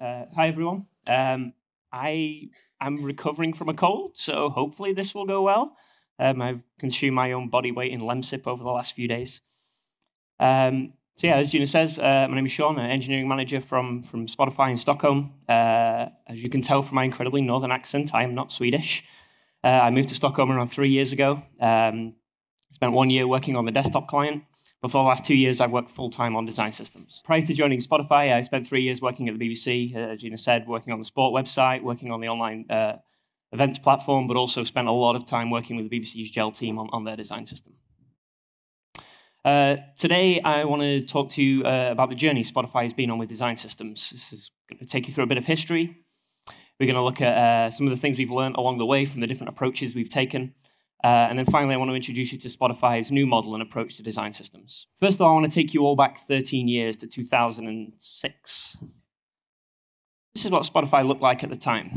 Uh, hi, everyone. Um, I am recovering from a cold, so hopefully this will go well. Um, I've consumed my own body weight in Lemsip over the last few days. Um, so yeah, as Gina says, uh, my name is Shaun, an engineering manager from, from Spotify in Stockholm. Uh, as you can tell from my incredibly northern accent, I am not Swedish. Uh, I moved to Stockholm around three years ago. Um, spent one year working on the desktop client. For the last two years, I've worked full time on design systems. Prior to joining Spotify, I spent three years working at the BBC, uh, as Gina said, working on the sport website, working on the online uh, events platform, but also spent a lot of time working with the BBC's GEL team on, on their design system. Uh, today, I want to talk to you uh, about the journey Spotify has been on with design systems. This is going to take you through a bit of history. We're going to look at uh, some of the things we've learned along the way from the different approaches we've taken. Uh, and then finally, I want to introduce you to Spotify's new model and approach to design systems. First of all, I want to take you all back 13 years to 2006. This is what Spotify looked like at the time.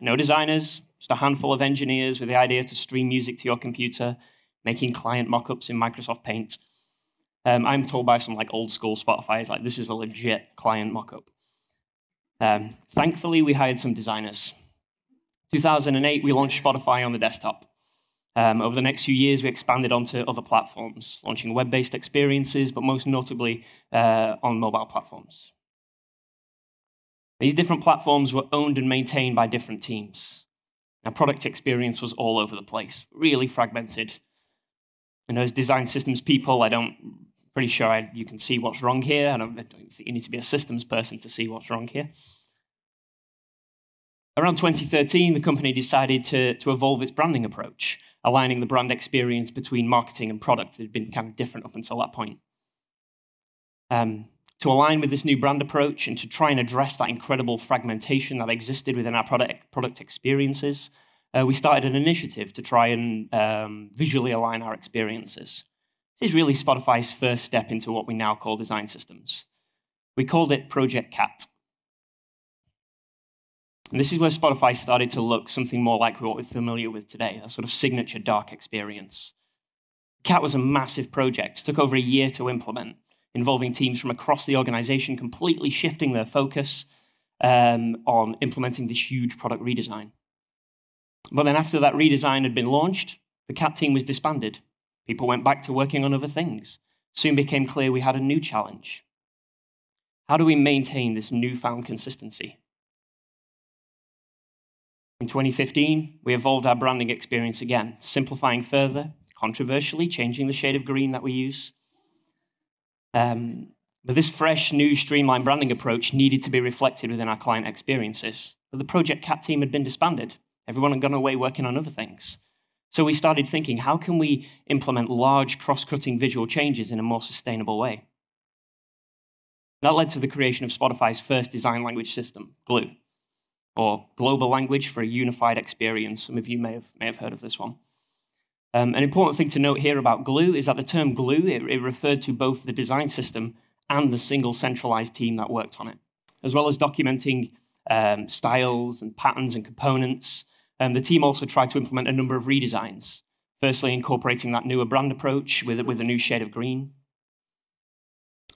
No designers, just a handful of engineers with the idea to stream music to your computer, making client mockups in Microsoft Paint. Um, I'm told by some like old school Spotify, like this is a legit client mockup. Um, thankfully, we hired some designers. 2008, we launched Spotify on the desktop. Um, over the next few years, we expanded onto other platforms, launching web based experiences, but most notably uh, on mobile platforms. These different platforms were owned and maintained by different teams. Our product experience was all over the place, really fragmented. And as design systems people, I don't, pretty sure I, you can see what's wrong here. I don't, I don't think you need to be a systems person to see what's wrong here. Around 2013, the company decided to, to evolve its branding approach aligning the brand experience between marketing and product that had been kind of different up until that point. Um, to align with this new brand approach and to try and address that incredible fragmentation that existed within our product, product experiences, uh, we started an initiative to try and um, visually align our experiences. This is really Spotify's first step into what we now call design systems. We called it Project Cat. And this is where Spotify started to look something more like what we're familiar with today, a sort of signature dark experience. Cat was a massive project, took over a year to implement, involving teams from across the organization completely shifting their focus um, on implementing this huge product redesign. But then after that redesign had been launched, the Cat team was disbanded. People went back to working on other things. Soon became clear we had a new challenge. How do we maintain this newfound consistency? In 2015, we evolved our branding experience again, simplifying further, controversially changing the shade of green that we use. Um, but this fresh, new, streamlined branding approach needed to be reflected within our client experiences. But the Project Cat team had been disbanded. Everyone had gone away working on other things. So we started thinking, how can we implement large, cross-cutting visual changes in a more sustainable way? That led to the creation of Spotify's first design language system, Glue or global language for a unified experience. Some of you may have, may have heard of this one. Um, an important thing to note here about glue is that the term glue, it, it referred to both the design system and the single centralized team that worked on it, as well as documenting um, styles and patterns and components. Um, the team also tried to implement a number of redesigns, firstly incorporating that newer brand approach with, with a new shade of green,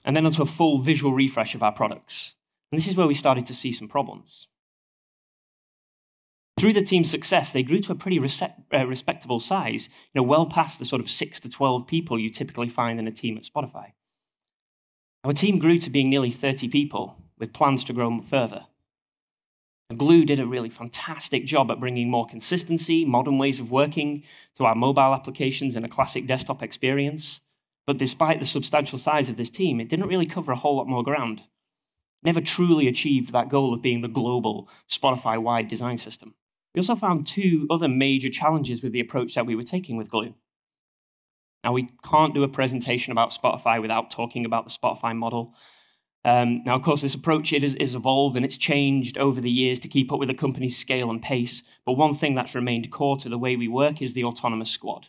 and then onto a full visual refresh of our products. And this is where we started to see some problems. Through the team's success, they grew to a pretty uh, respectable size, you know, well past the sort of six to 12 people you typically find in a team at Spotify. Our team grew to being nearly 30 people, with plans to grow further. Glue did a really fantastic job at bringing more consistency, modern ways of working to our mobile applications and a classic desktop experience. But despite the substantial size of this team, it didn't really cover a whole lot more ground. Never truly achieved that goal of being the global Spotify wide design system. We also found two other major challenges with the approach that we were taking with Glue. Now, we can't do a presentation about Spotify without talking about the Spotify model. Um, now, of course, this approach it is evolved and it's changed over the years to keep up with the company's scale and pace. But one thing that's remained core to the way we work is the autonomous squad.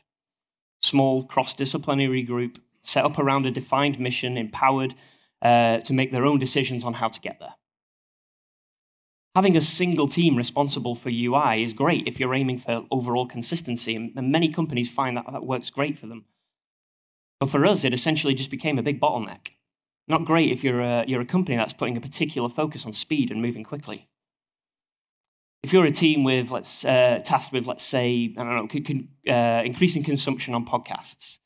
Small, cross disciplinary group set up around a defined mission, empowered uh, to make their own decisions on how to get there. Having a single team responsible for UI is great if you're aiming for overall consistency, and many companies find that that works great for them. But for us, it essentially just became a big bottleneck. Not great if you're a, you're a company that's putting a particular focus on speed and moving quickly. If you're a team with, let's, uh, tasked with, let's say, I don't know, uh, increasing consumption on podcasts,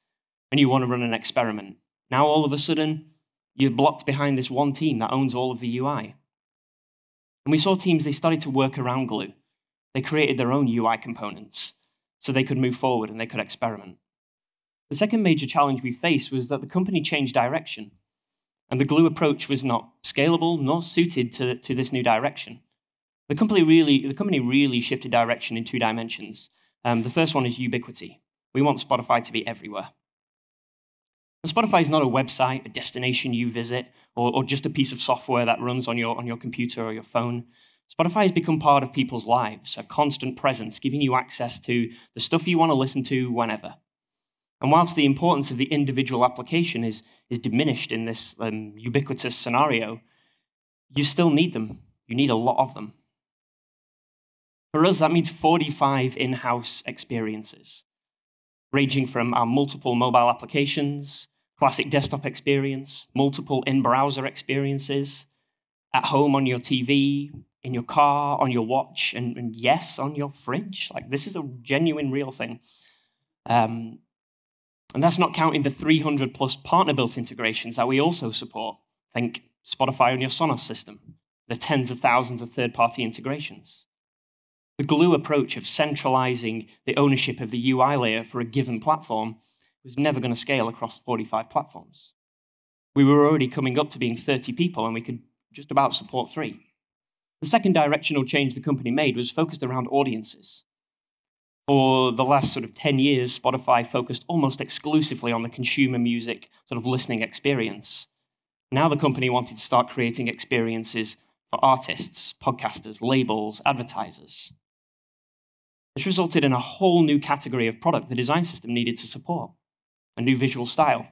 and you want to run an experiment, now all of a sudden you're blocked behind this one team that owns all of the UI. And we saw teams, they started to work around Glue. They created their own UI components so they could move forward and they could experiment. The second major challenge we faced was that the company changed direction, and the Glue approach was not scalable nor suited to, to this new direction. The company really, the company really shifted direction in two dimensions. Um, the first one is ubiquity. We want Spotify to be everywhere. And Spotify is not a website, a destination you visit, or, or just a piece of software that runs on your, on your computer or your phone. Spotify has become part of people's lives, a constant presence, giving you access to the stuff you want to listen to whenever. And whilst the importance of the individual application is, is diminished in this um, ubiquitous scenario, you still need them. You need a lot of them. For us, that means 45 in house experiences, ranging from our multiple mobile applications, classic desktop experience, multiple in browser experiences, at home on your TV, in your car, on your watch, and, and yes, on your fridge. Like, this is a genuine, real thing. Um, and that's not counting the 300 plus partner built integrations that we also support. Think Spotify on your Sonos system, the tens of thousands of third party integrations. The glue approach of centralizing the ownership of the UI layer for a given platform was never going to scale across 45 platforms. We were already coming up to being 30 people and we could just about support three. The second directional change the company made was focused around audiences. For the last sort of 10 years, Spotify focused almost exclusively on the consumer music sort of listening experience. Now the company wanted to start creating experiences for artists, podcasters, labels, advertisers. This resulted in a whole new category of product the design system needed to support a new visual style,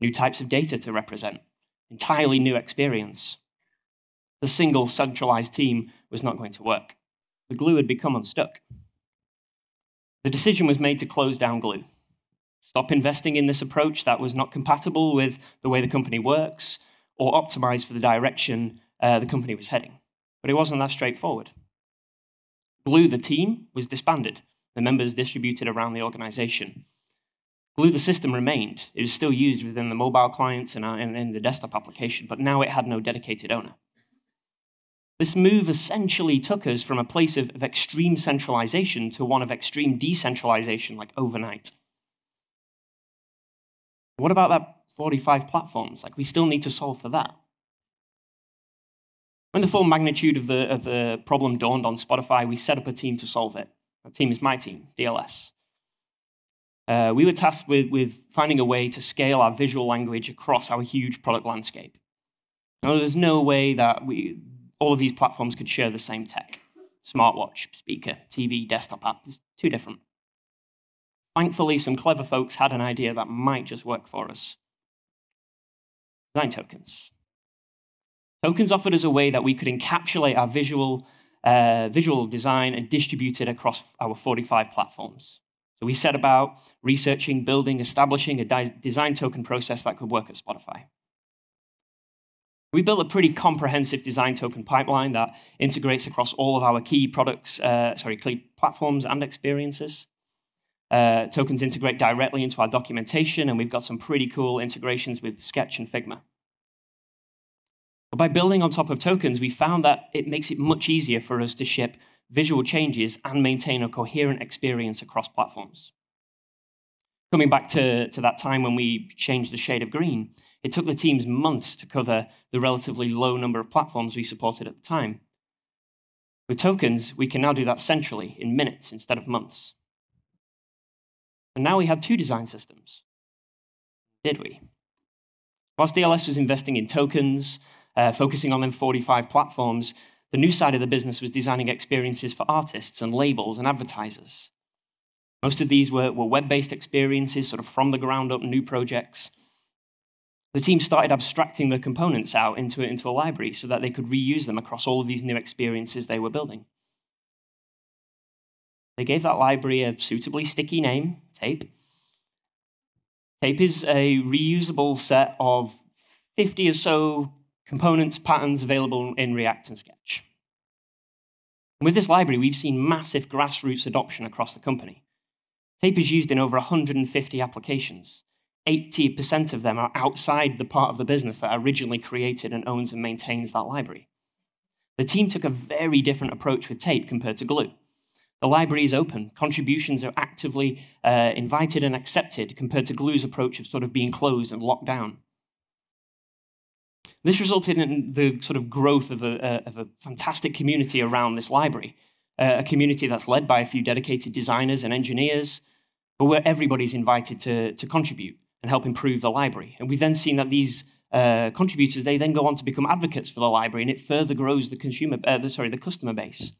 new types of data to represent, entirely new experience. The single centralized team was not going to work. The glue had become unstuck. The decision was made to close down Glue, stop investing in this approach that was not compatible with the way the company works or optimize for the direction uh, the company was heading. But it wasn't that straightforward. Glue, the team, was disbanded, the members distributed around the organization. Glue, the system, remained. It was still used within the mobile clients and uh, in the desktop application, but now it had no dedicated owner. This move essentially took us from a place of, of extreme centralization to one of extreme decentralization, like overnight. What about that 45 platforms? Like, we still need to solve for that. When the full magnitude of the, of the problem dawned on Spotify, we set up a team to solve it. That team is my team, DLS. Uh, we were tasked with, with finding a way to scale our visual language across our huge product landscape. Now, there's no way that we, all of these platforms could share the same tech smartwatch, speaker, TV, desktop app. It's too different. Thankfully, some clever folks had an idea that might just work for us design tokens. Tokens offered us a way that we could encapsulate our visual, uh, visual design and distribute it across our 45 platforms. So we set about researching, building, establishing a design token process that could work at Spotify. We built a pretty comprehensive design token pipeline that integrates across all of our key products, uh, sorry, key platforms and experiences. Uh, tokens integrate directly into our documentation, and we've got some pretty cool integrations with Sketch and Figma. But by building on top of tokens, we found that it makes it much easier for us to ship visual changes and maintain a coherent experience across platforms. Coming back to, to that time when we changed the shade of green, it took the teams months to cover the relatively low number of platforms we supported at the time. With tokens, we can now do that centrally in minutes instead of months. And now we had two design systems. Did we? Whilst DLS was investing in tokens, uh, focusing on them 45 platforms, the new side of the business was designing experiences for artists and labels and advertisers. Most of these were, were web based experiences, sort of from the ground up new projects. The team started abstracting the components out into, into a library so that they could reuse them across all of these new experiences they were building. They gave that library a suitably sticky name, Tape. Tape is a reusable set of 50 or so components, patterns available in React and Sketch. And with this library, we've seen massive grassroots adoption across the company. Tape is used in over 150 applications. 80% of them are outside the part of the business that originally created and owns and maintains that library. The team took a very different approach with tape compared to glue. The library is open. Contributions are actively uh, invited and accepted compared to Glue's approach of sort of being closed and locked down. This resulted in the sort of growth of a, uh, of a fantastic community around this library, uh, a community that's led by a few dedicated designers and engineers, but where everybody's invited to, to contribute and help improve the library. And we've then seen that these uh, contributors, they then go on to become advocates for the library, and it further grows the consumer, uh, the, sorry, the customer base.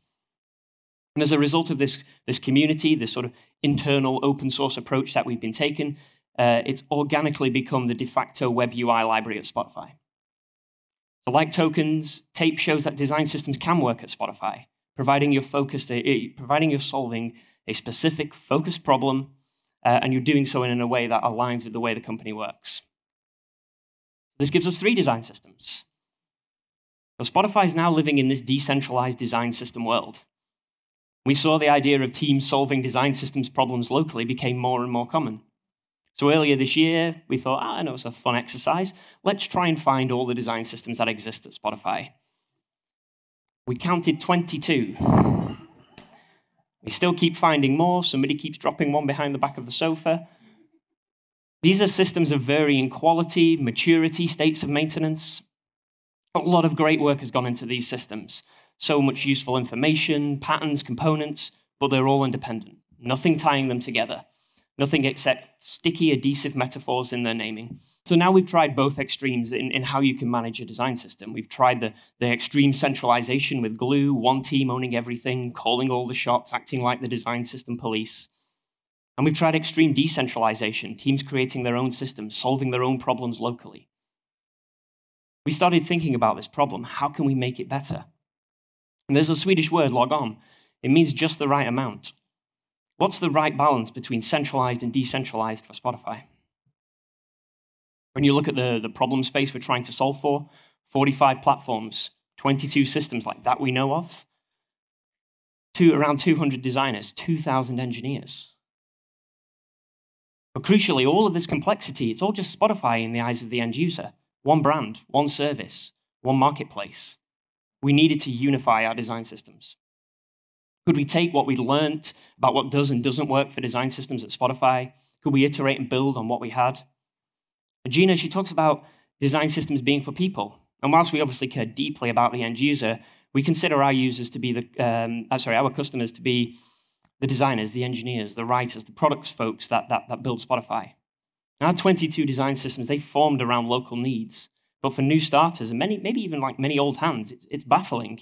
And as a result of this, this community, this sort of internal open source approach that we've been taking, uh, it's organically become the de facto web UI library at Spotify. Like tokens, tape shows that design systems can work at Spotify, providing you're focused, uh, providing you're solving a specific focused problem, uh, and you're doing so in a way that aligns with the way the company works. This gives us three design systems. So Spotify is now living in this decentralized design system world. We saw the idea of teams solving design systems problems locally became more and more common. So earlier this year, we thought, ah, I know it's a fun exercise. Let's try and find all the design systems that exist at Spotify. We counted 22. We still keep finding more. Somebody keeps dropping one behind the back of the sofa. These are systems of varying quality, maturity, states of maintenance. A lot of great work has gone into these systems so much useful information, patterns, components, but they're all independent. Nothing tying them together. Nothing except sticky adhesive metaphors in their naming. So now we've tried both extremes in, in how you can manage a design system. We've tried the, the extreme centralization with glue, one team owning everything, calling all the shots, acting like the design system police. And we've tried extreme decentralization, teams creating their own systems, solving their own problems locally. We started thinking about this problem. How can we make it better? And there's a Swedish word, lagom. It means just the right amount. What's the right balance between centralized and decentralized for Spotify? When you look at the, the problem space we're trying to solve for, 45 platforms, 22 systems like that we know of, two, around 200 designers, 2,000 engineers. But crucially, all of this complexity, it's all just Spotify in the eyes of the end user. One brand, one service, one marketplace we needed to unify our design systems. Could we take what we'd learned about what does and doesn't work for design systems at Spotify? Could we iterate and build on what we had? And Gina, she talks about design systems being for people. And whilst we obviously care deeply about the end user, we consider our users to be the, um, uh, sorry, our customers to be the designers, the engineers, the writers, the products folks that, that, that build Spotify. Our 22 design systems, they formed around local needs. But for new starters, and many, maybe even like many old hands, it's baffling.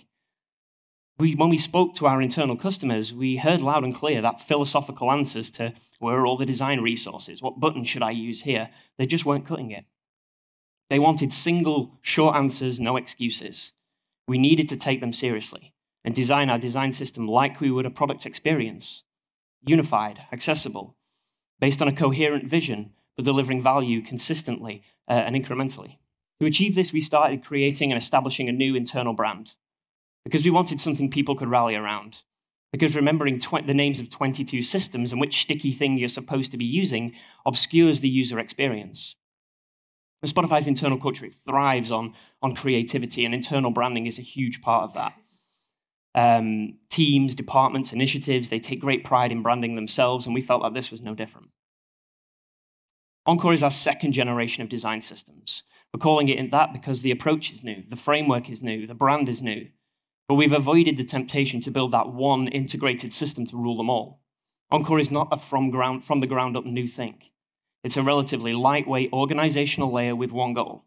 We, when we spoke to our internal customers, we heard loud and clear that philosophical answers to where are all the design resources? What button should I use here? They just weren't cutting it. They wanted single, short answers, no excuses. We needed to take them seriously and design our design system like we would a product experience unified, accessible, based on a coherent vision, but delivering value consistently uh, and incrementally. To achieve this, we started creating and establishing a new internal brand because we wanted something people could rally around. Because remembering the names of 22 systems and which sticky thing you're supposed to be using obscures the user experience. And Spotify's internal culture it thrives on, on creativity, and internal branding is a huge part of that. Um, teams, departments, initiatives, they take great pride in branding themselves, and we felt that this was no different. Encore is our second generation of design systems. We're calling it that because the approach is new, the framework is new, the brand is new. But we've avoided the temptation to build that one integrated system to rule them all. Encore is not a from, ground, from the ground up new thing. It's a relatively lightweight organizational layer with one goal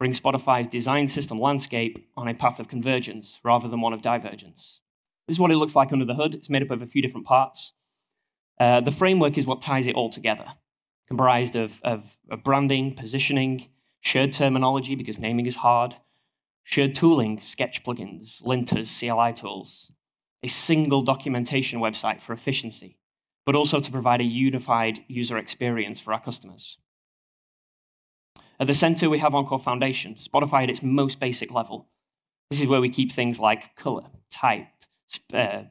bring Spotify's design system landscape on a path of convergence rather than one of divergence. This is what it looks like under the hood. It's made up of a few different parts. Uh, the framework is what ties it all together, comprised of, of, of branding, positioning, shared terminology because naming is hard, shared tooling, sketch plugins, linters, CLI tools, a single documentation website for efficiency, but also to provide a unified user experience for our customers. At the center, we have Encore Foundation, Spotify at its most basic level. This is where we keep things like color, type, uh,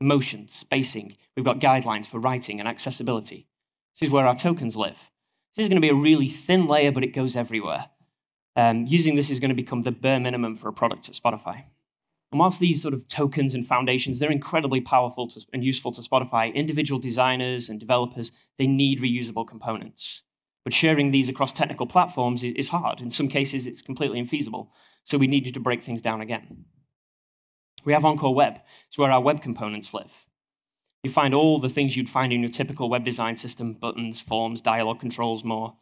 motion, spacing. We've got guidelines for writing and accessibility. This is where our tokens live. This is going to be a really thin layer, but it goes everywhere. Um, using this is going to become the bare minimum for a product at Spotify. And whilst these sort of tokens and foundations, they're incredibly powerful to, and useful to Spotify, individual designers and developers, they need reusable components. But sharing these across technical platforms is hard. In some cases, it's completely infeasible. So we needed to break things down again. We have Encore Web. It's where our web components live. You find all the things you'd find in your typical web design system, buttons, forms, dialog controls, more.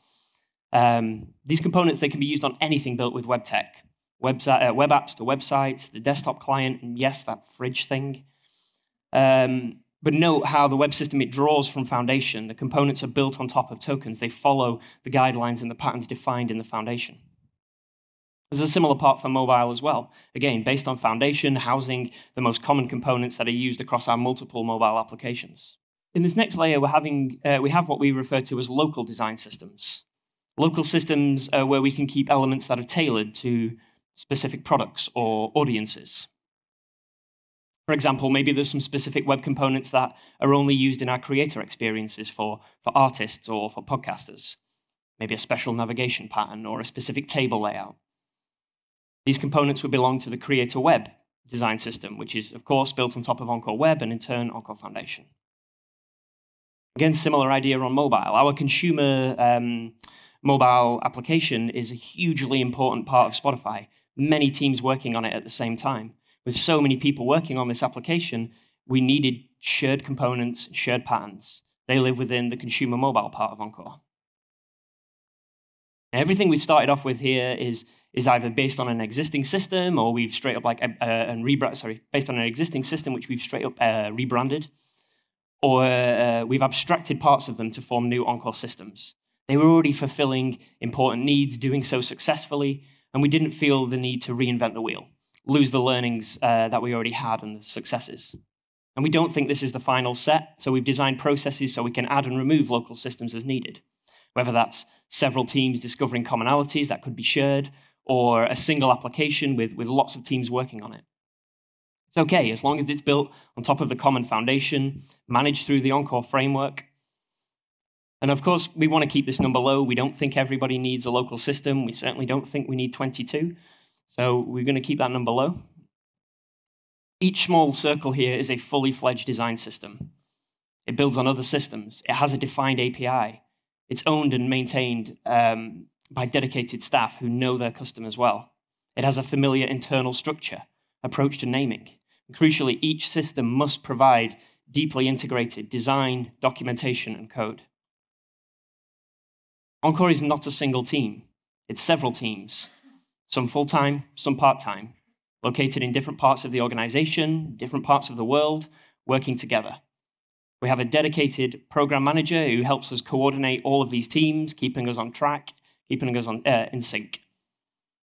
Um, these components, they can be used on anything built with web tech. Website, uh, web apps to websites, the desktop client, and yes, that fridge thing. Um, but note how the web system, it draws from foundation. The components are built on top of tokens. They follow the guidelines and the patterns defined in the foundation. There's a similar part for mobile as well. Again, based on foundation, housing the most common components that are used across our multiple mobile applications. In this next layer, we're having, uh, we have what we refer to as local design systems. Local systems are where we can keep elements that are tailored to specific products or audiences. For example, maybe there's some specific web components that are only used in our creator experiences for, for artists or for podcasters. Maybe a special navigation pattern or a specific table layout. These components would belong to the Creator Web design system, which is, of course, built on top of Encore Web and in turn, Encore Foundation. Again, similar idea on mobile. Our consumer um, mobile application is a hugely important part of Spotify. Many teams working on it at the same time. With so many people working on this application, we needed shared components, shared patterns. They live within the consumer mobile part of Encore. Everything we've started off with here is, is either based on an existing system or we've straight up like uh, and rebrand, sorry, based on an existing system which we've straight up uh, rebranded, or uh, we've abstracted parts of them to form new Encore systems. They were already fulfilling important needs, doing so successfully, and we didn't feel the need to reinvent the wheel, lose the learnings uh, that we already had and the successes. And we don't think this is the final set, so we've designed processes so we can add and remove local systems as needed whether that's several teams discovering commonalities that could be shared, or a single application with, with lots of teams working on it. It's okay, as long as it's built on top of the common foundation, managed through the Encore framework. And of course, we want to keep this number low. We don't think everybody needs a local system. We certainly don't think we need 22. So we're going to keep that number low. Each small circle here is a fully fledged design system. It builds on other systems. It has a defined API. It's owned and maintained um, by dedicated staff who know their customers well. It has a familiar internal structure, approach to naming. And crucially, each system must provide deeply integrated design, documentation, and code. Encore is not a single team, it's several teams, some full time, some part time, located in different parts of the organization, different parts of the world, working together. We have a dedicated program manager who helps us coordinate all of these teams, keeping us on track, keeping us on, uh, in sync.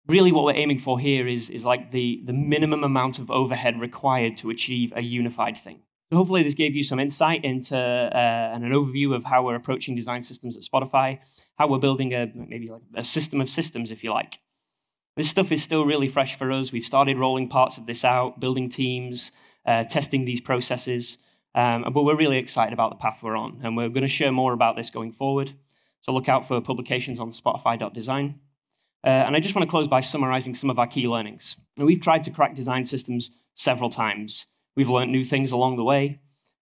Really, what we're aiming for here is, is like the, the minimum amount of overhead required to achieve a unified thing. So hopefully this gave you some insight into uh, and an overview of how we're approaching design systems at Spotify, how we're building a maybe like a system of systems, if you like. This stuff is still really fresh for us. We've started rolling parts of this out, building teams, uh, testing these processes. Um, but we're really excited about the path we're on, and we're going to share more about this going forward. So look out for publications on spotify.design. Uh, and I just want to close by summarizing some of our key learnings. we've tried to crack design systems several times. We've learned new things along the way.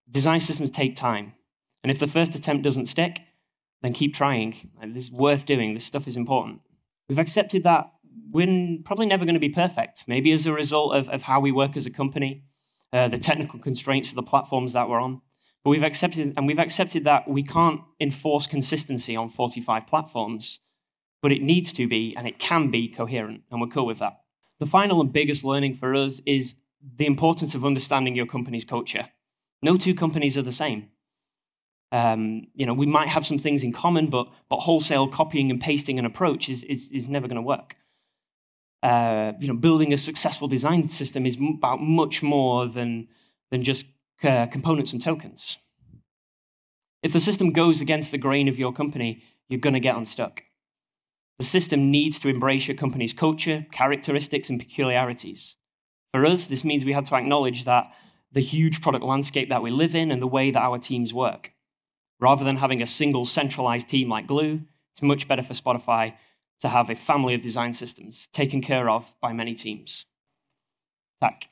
Design systems take time. And if the first attempt doesn't stick, then keep trying. This is worth doing. This stuff is important. We've accepted that we're probably never going to be perfect, maybe as a result of, of how we work as a company, uh, the technical constraints of the platforms that we're on. But we've accepted, and we've accepted that we can't enforce consistency on 45 platforms, but it needs to be and it can be coherent, and we're cool with that. The final and biggest learning for us is the importance of understanding your company's culture. No two companies are the same. Um, you know, we might have some things in common, but, but wholesale copying and pasting an approach is, is, is never going to work uh, you know, building a successful design system is about much more than, than just uh, components and tokens. If the system goes against the grain of your company, you're going to get unstuck. The system needs to embrace your company's culture, characteristics, and peculiarities. For us, this means we had to acknowledge that the huge product landscape that we live in and the way that our teams work. Rather than having a single centralized team like Glue, it's much better for Spotify to have a family of design systems taken care of by many teams. Tack.